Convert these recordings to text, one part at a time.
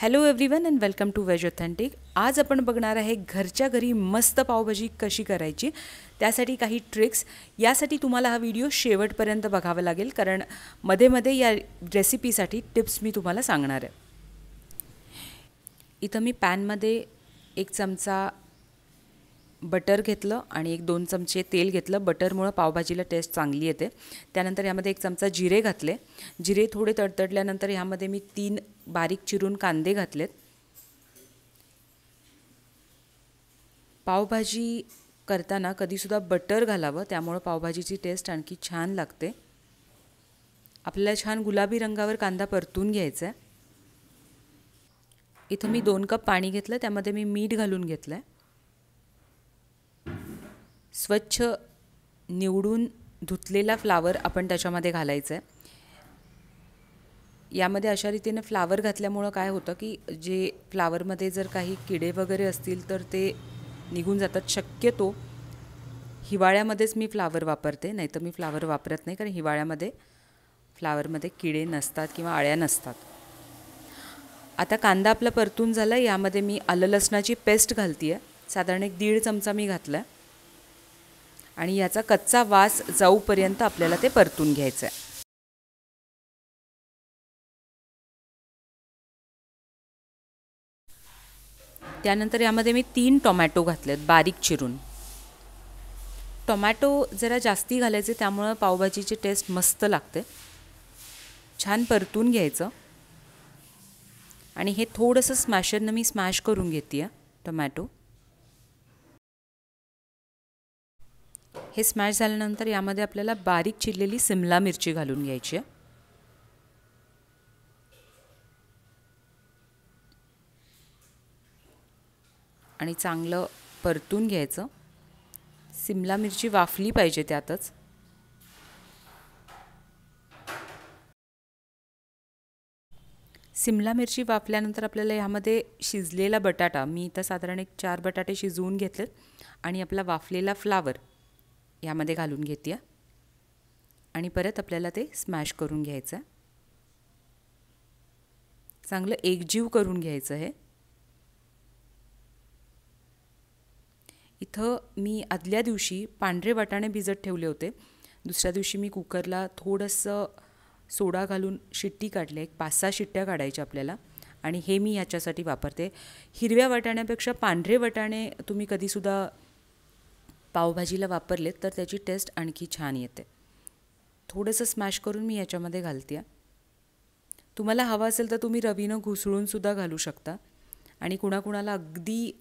Hello everyone and welcome to veg authentic आज आपण बघणार आहे घरच्या घरी मस्त पावभाजी कशी करायची त्यासाठी काही ट्रिक्स यासाठी तुम्हाला हा व्हिडिओ शेवटपर्यंत बघावा लागेल कारण मध्ये मध्ये या रेसिपीसाठी टिप्स मी तुम्हाला सांगणार आहे. इथं मी पॅनमध्ये एक चमचा बटर घेतलं आणि एक दोन चमचे तेल घेतलं. बटरमुळं पावभाजीला टेस्ट चांगली येते. त्यानंतर यामध्ये एक चमचा जिरे घातले. जिरे थोडे तडतडल्यानंतर ह्यामध्ये मी तीन बारीक चिरून कांदे घातलेत. पावभाजी करताना कधीसुद्धा बटर घालावं त्यामुळं पावभाजीची टेस्ट आणखी छान लागते. आपल्याला छान गुलाबी रंगावर कांदा परतून घ्यायचा आहे इथं मी दोन कप पाणी घेतलं. त्यामध्ये मी मीठ घालून घेतलं आहे स्वच्छ निवडून धुतलेला फ्लावर आपण त्याच्यामध्ये घालायचं आहे यामध्ये अशा रीतीने फ्लावर घातल्यामुळं काय होतं की जे फ्लावरमध्ये जर काही किडे वगैरे असतील तर ते निघून जातात. शक्यतो हिवाळ्यामध्येच मी फ्लावर वापरते नाही तर मी फ्लावर वापरत नाही कारण हिवाळ्यामध्ये फ्लावरमध्ये किडे नसतात किंवा आळ्या नसतात. आता कांदा आपला परतून झाला यामध्ये मी आलं लसणाची पेस्ट घालते आहे साधारण एक दीड चमचा मी घातला आहे आणि याचा कच्चा वास जाऊपर्यंत आपल्याला ते परतून घ्यायचं आहे त्यानंतर यामध्ये मी तीन टोमॅटो घातलेत बारीक चिरून. टोमॅटो जरा जास्ती घालायचे त्यामुळं पावभाजीची टेस्ट मस्त लागते. छान परतून घ्यायचं. आणि हे थोडंसं स्मॅशरनं मी स्मॅश करून घेते टोमॅटो. हे स्मॅश झाल्यानंतर यामध्ये आपल्याला बारीक चिरलेली सिमला मिरची घालून घ्यायची आहे. आणि चांगलं परतून घ्यायचं. सिमला मिरची वाफली पाहिजे त्यातच. सिमला मिरची वाफल्यानंतर आपल्याला ह्यामध्ये शिजलेला बटाटा मी इथं साधारण एक चार बटाटे शिजवून घेतलेत आणि आपला वाफलेला फ्लावर यामध्ये घालून घेते आणि परत आपल्याला ते स्मॅश करून घ्यायचं आहे चांगलं एकजीव करून घ्यायचं आहे इथं मी आदल्या दिवशी पांढरे वाटाणे भिजत ठेवले होते. दुसऱ्या दिवशी मी कुकरला थोडंसं सोडा घालून शिट्टी काढली. एक पाच सहा शिट्ट्या काढायच्या आपल्याला. आणि हे मी ह्याच्यासाठी वापरते. हिरव्या वाटाण्यापेक्षा पांढरे वाटाणे तुम्ही कधीसुद्धा पावभाजीला वापरलेत तर त्याची टेस्ट आणखी छान येते. थोडंसं स्मॅश करून मी याच्यामध्ये घालते. आहे तुम्हाला हवं असेल तर तुम्ही रवीनं घुसळूनसुद्धा घालू शकता. आणि कुणाकुणाला अगदी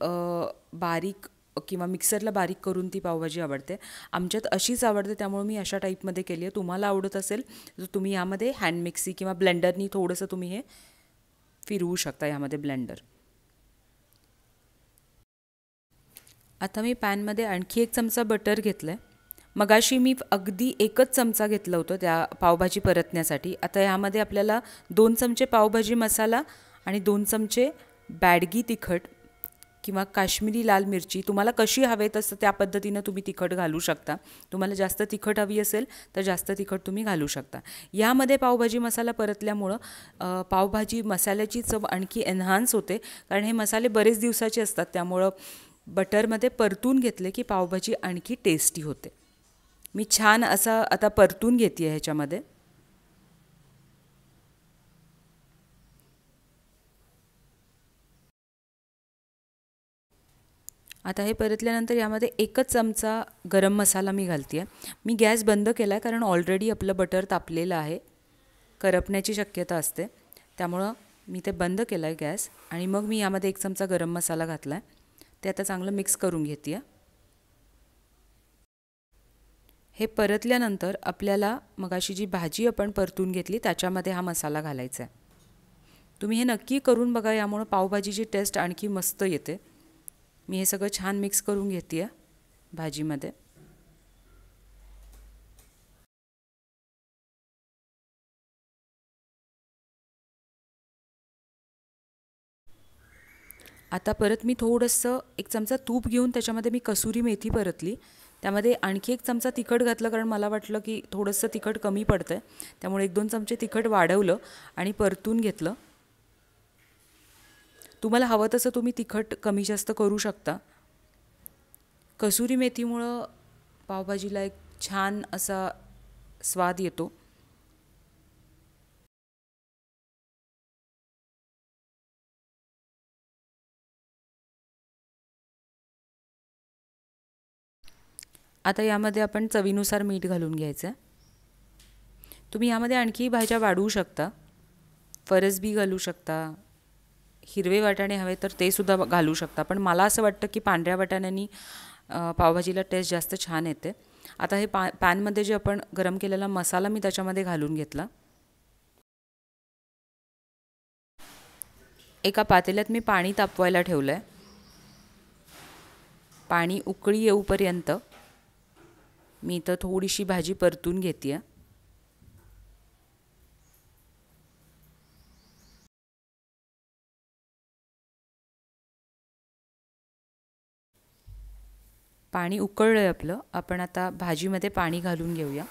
बारीक किंवा मिक्सरला बारीक करून ती पावभाजी आवडते. आमच्यात अशीच आवडते त्यामुळे मी अशा टाईपमध्ये केली आहे. तुम्हाला आवडत असेल तर तुम्ही यामध्ये हँड मिक्सी किंवा ब्लेंडरनी थोडंसं तुम्ही हे फिरवू शकता यामध्ये ब्लेंडर आता मी पॅनमध्ये आणखी एक चमचा बटर घेतलं आहे मगाशी मी अगदी एकच चमचा घेतलं होतं त्या पावभाजी परतण्यासाठी. आता यामध्ये आपल्याला दोन चमचे पावभाजी मसाला आणि दोन चमचे बॅडगी तिखट किंवा काश्मीरी लाल मिरची. तुम्हाला कशी हवे तसं त्या पद्धतीनं तुम्ही तिखट घालू शकता. तुम्हाला जास्त तिखट हवी असेल तर जास्त तिखट तुम्ही घालू शकता. यामध्ये पावभाजी मसाला परतल्यामुळं पावभाजी मसाल्याची चव आणखी एन्हान्स होते. कारण हे मसाले बरेच दिवसाचे असतात. त्यामुळं बटरमध्ये परतून घेतले की पावभाजी आणखी टेस्टी होते. मी छान असा आता परतून घेते आहे ह्याच्यामध्ये. आता हे परतल्यानंतर यामध्ये एकच चमचा गरम मसाला मी घालते आहे मी गॅस बंद केला आहे कारण ऑलरेडी आपलं बटर तापलेलं आहे. करपण्याची शक्यता असते. त्यामुळं मी ते बंद केलं आहे गॅस आणि मग मी यामध्ये एक चमचा गरम मसाला घातला आहे ते आता चांगलं मिक्स करून घेते हे परतल्यानंतर आपल्याला मगाशी जी भाजी आपण परतून घेतली त्याच्यामध्ये हा मसाला घालायचा आहे तुम्ही हे नक्की करून बघा यामुळं पावभाजीची टेस्ट आणखी मस्त येते. मी हे सगळं छान मिक्स करून घेते आहे भाजीमध्ये. आता परत मी थोडंसं एक चमचा तूप घेऊन त्याच्यामध्ये मी कसुरी मेथी परतली. त्यामध्ये आणखी एक चमचा तिखट घातलं कारण मला वाटलं की थोडंसं तिखट कमी पडतं आहे त्यामुळे एक दोन चमचे तिखट वाढवलं आणि परतून घेतलं. तुम्हाला हवं तसं तुम्ही तिखट कमी जास्त करू शकता. कसुरी मेथीमुळं पावभाजीला एक छान असा स्वाद येतो. आता यामध्ये आपण चवीनुसार मीठ घालून घ्यायचं. आहे तुम्ही यामध्ये आणखी भाज्या वाढवू शकता. फरसबी घालू शकता. हिरवे वाटाणे हवे तर ते सुद्धा घालू शकता. पण मला असं वाटतं की पांढऱ्या वाटाण्यांनी पावभाजीला टेस्ट जास्त छान येते. आता हे पा पॅनमध्ये जे आपण गरम केलेला मसाला मी त्याच्यामध्ये घालून घेतला. एका पातेल्यात मी पाणी तापवायला ठेवलं आहे पाणी उकळी येऊपर्यंत मी इथं थोडीशी भाजी परतून घेते आहे पाणी उकळलं आहे आपलं. आपण आता भाजीमध्ये पाणी घालून घेऊया.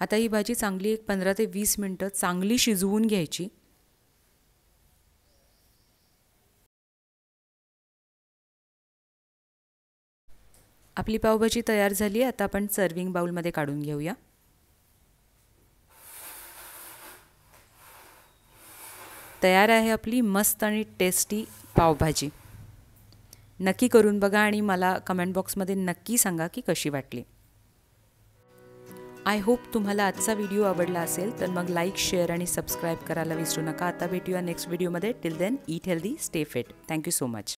आता ही भाजी चांगली एक पंधरा ते वीस मिनटं चांगली शिजवून घ्यायची. आपली पावभाजी तयार झाली आता आपण सर्विंग बाउलमध्ये काढून घेऊया. तयार आहे आपली मस्त आणि टेस्टी पावभाजी. नक्की करून बघा आणि मला कमेंट बॉक्समध्ये नक्की सांगा की कशी वाटली. आय होप तुम्हाला आजचा व्हिडिओ आवडला असेल तर मग लाईक शेअर आणि सबस्क्राईब करायला विसरू नका. आता भेटूया नेक्स्ट व्हिडिओमध्ये till then eat healthy stay fit thank you so much